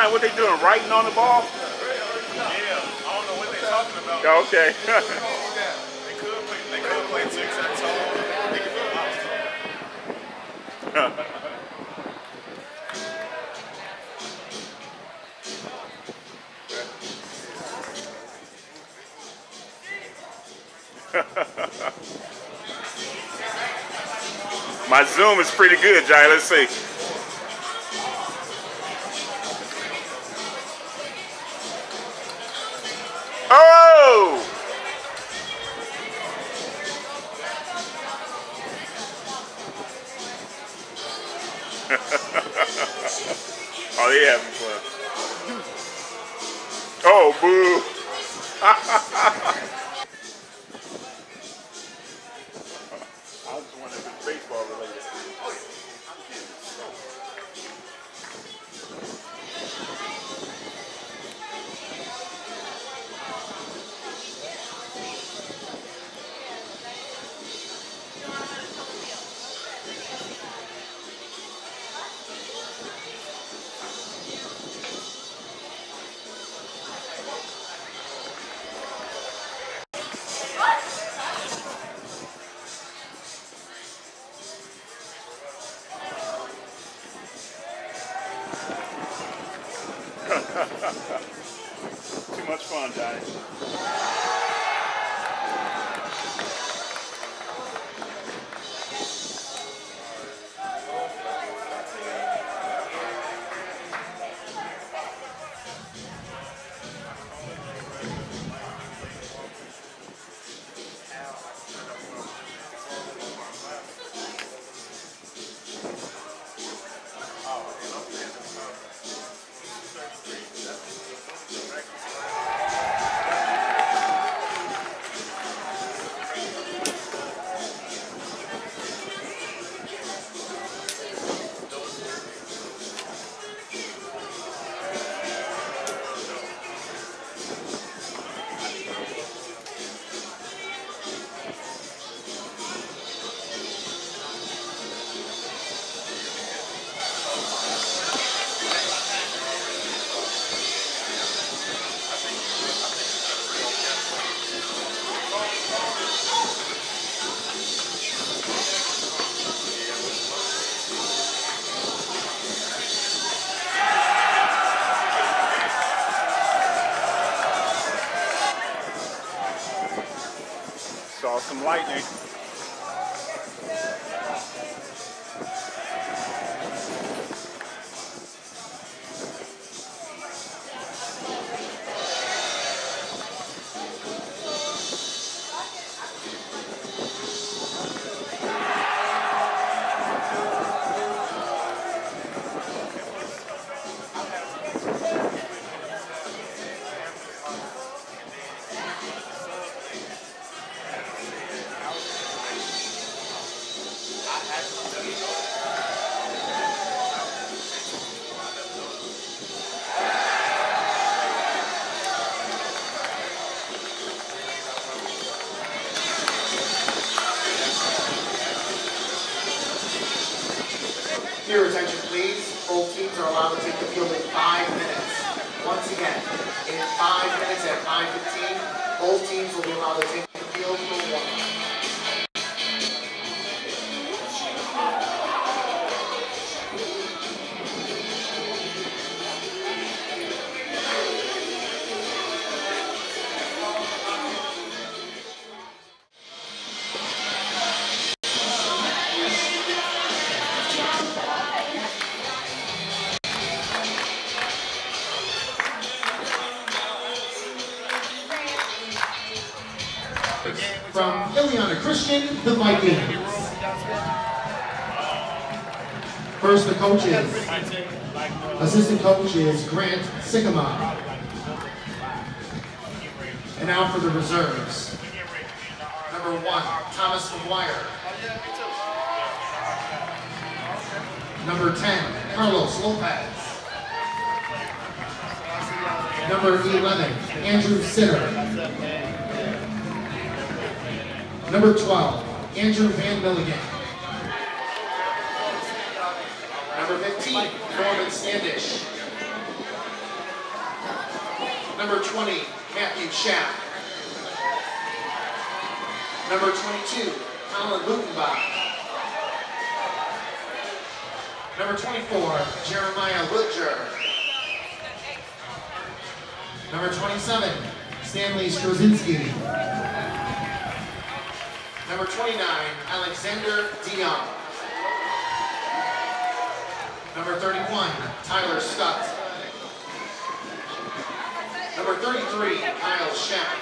John, what they doing? Writing on the ball? Yeah, I don't know what they're talking about. Okay. They could play, they could play tic tac toe. They could be lobster. My Zoom is pretty good, Johnny. Let's see. Oh, they having fun. Oh, boo. Too much fun, Johnny. To the field for From Illiana Christian, the Vikings. First, the coaches. Assistant coach is Grant Sycamore. And now for the reserves. Number one, Thomas McGuire. Number 10, Carlos Lopez. Number 11, Andrew Sitter. Number 12, Andrew Van Milligan. Number 15, Norman Standish. number 20, Matthew Schaff. Number 22, Colin Lutenbach. Number 24, Jeremiah Wiltjer. Number 27, Stanley Strozinski. Number 29, Alexander Dion. Number 31, Tyler Stutt. Number 33, Kyle Schaff.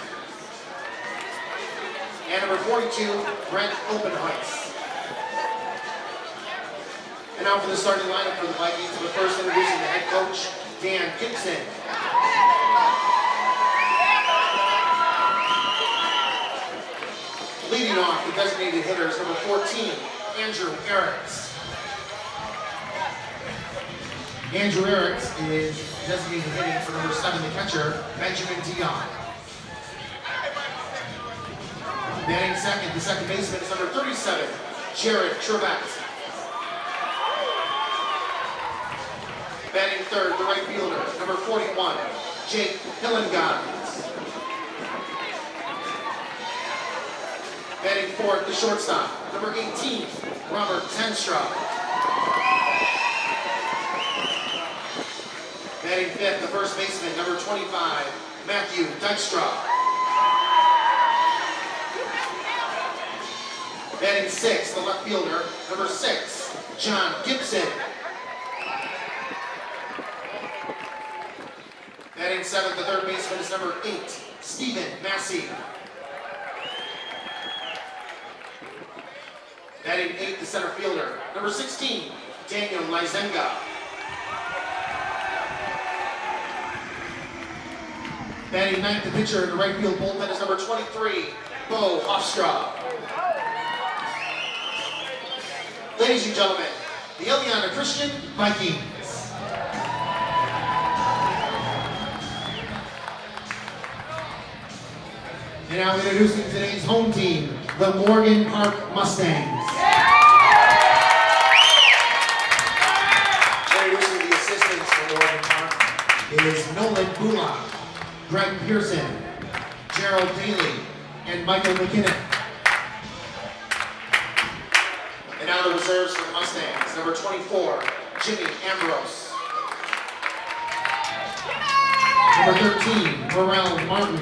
And number 42, Brent Oppenheitz. And now for the starting lineup for the Vikings, the first introducing the head coach, Dan Gibson. Off the designated hitters, number 14, Andrew Eriks. Andrew Eriks is designated hitting for number 7, the catcher, Benjamin Dion. Batting second, the second baseman is number 37, Jared Trebek. Batting third, the right fielder, number 41, Jake Hillengans. Batting fourth, the shortstop, number 18, Robert Tenstra. Batting fifth, the first baseman, number 25, Matthew Dykstra. Batting sixth, the left fielder, number six, John Gibson. Batting seventh, the third baseman is number eight, Stephen Massey. Batting eighth, the center fielder, number 16, Daniel Lizenga. Batting ninth, the pitcher in the right field bullpen is number 23, Bo Hofstra. Ladies and gentlemen, the Illiana Christian Vikings. And now introducing today's home team, the Morgan Park Mustangs. Is Nolan Bullock, Greg Pearson, Gerald Daly, and Michael McKinnon. And now the reserves for the Mustangs, number 24, Jimmy Ambrose. Number 13, Morel Martin.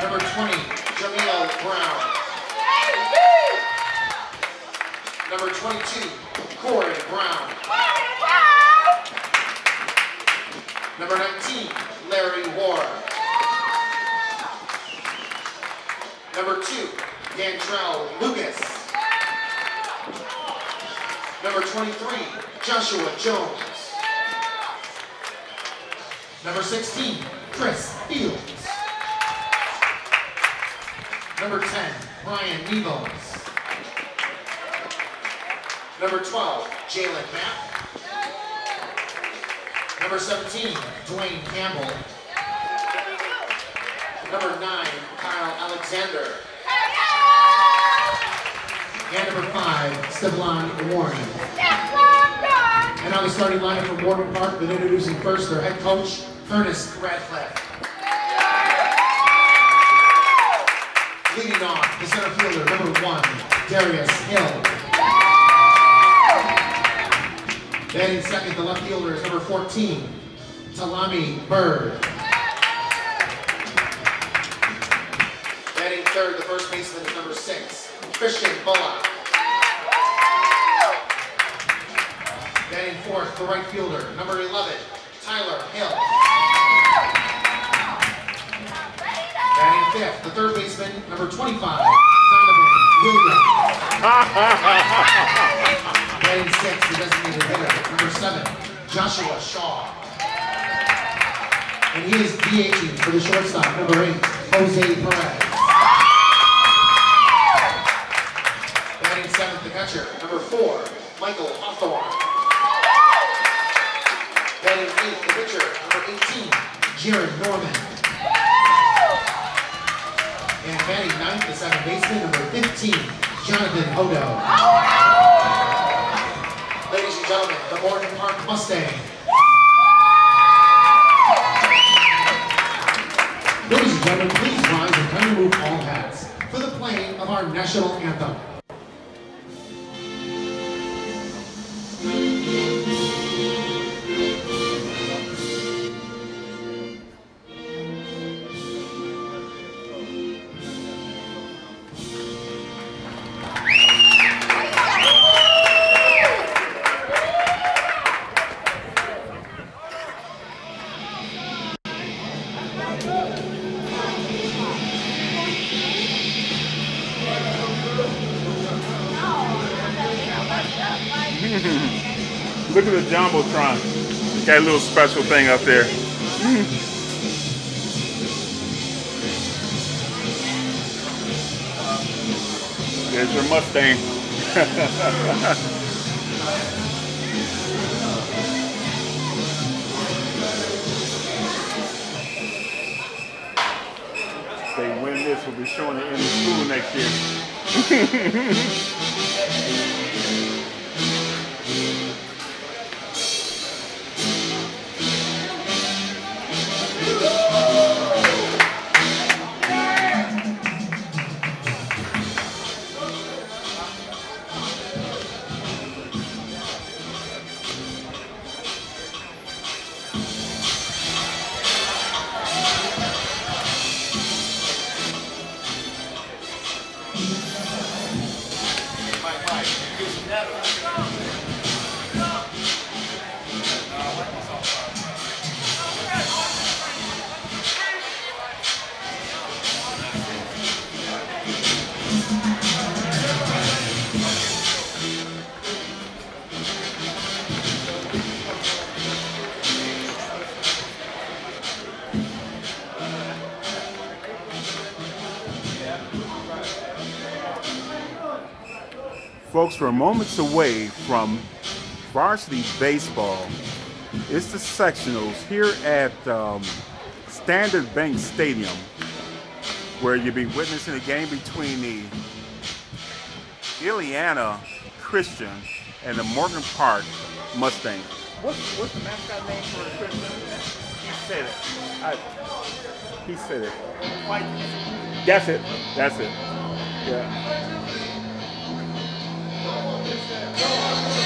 Number 20, Jameel Brown. Number 22, Corey Brown. Number 19, Larry Ward. Number 2, Gantrell Lucas. Number 23, Joshua Jones. Number 16, Chris Fields. Number 10, Brian Nevos. Number 12, Jalen Mapp. Number 17, Dwayne Campbell. Number 9, Kyle Alexander. And number 5, Stevlon Warren. And now the starting lineup from Morgan Park, but introducing first their head coach, Ernest Radcliffe. Leading off, the center fielder, number one, Darius Hill. Batting second, the left fielder is number 14, Talami Bird. Batting third, the first baseman is number six, Christian Bullock. Batting fourth, the right fielder, number 11, Tyler Hill. Batting fifth, the third baseman, number 25, Donovan Williams. Batting sixth, the designated hitter, number seven, Joshua Shaw. And he is DHing for the shortstop, number eight, Jose Perez. Batting seventh, the catcher, number four, Michael Hawthorne. Batting eighth, the pitcher, number 18, Jared Norman. And batting ninth, the second baseman, number 15, Jonathan Hodo gentlemen, the Morgan Park Mustang. Ladies and gentlemen, please rise and kindly move all hats for the playing of our national anthem. Look at the Jumbotron. Got a little special thing up there. There's your Mustang. they win this, we'll be showing it in the school next year. Folks, we're moments away from varsity baseball. It's the sectionals here at um, Standard Bank Stadium, where you'll be witnessing a game between the Illiana Christian and the Morgan Park Mustang. What's, what's the mascot name for the Christian? He said it. I, he said it. That's it. That's it. Yeah. Off